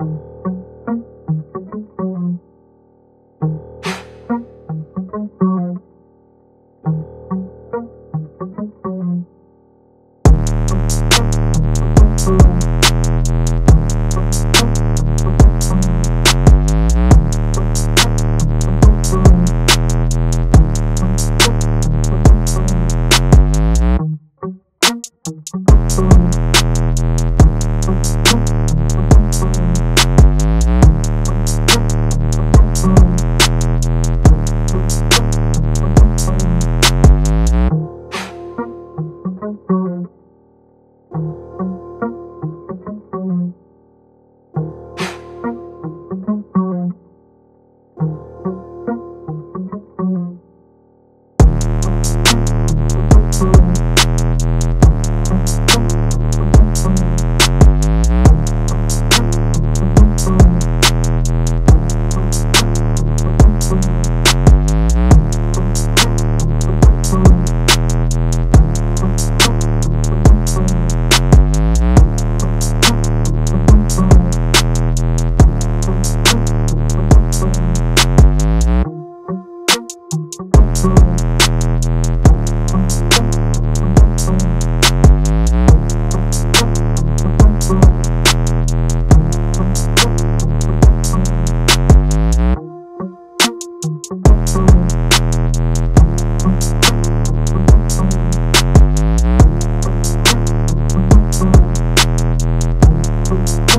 you. Thank you.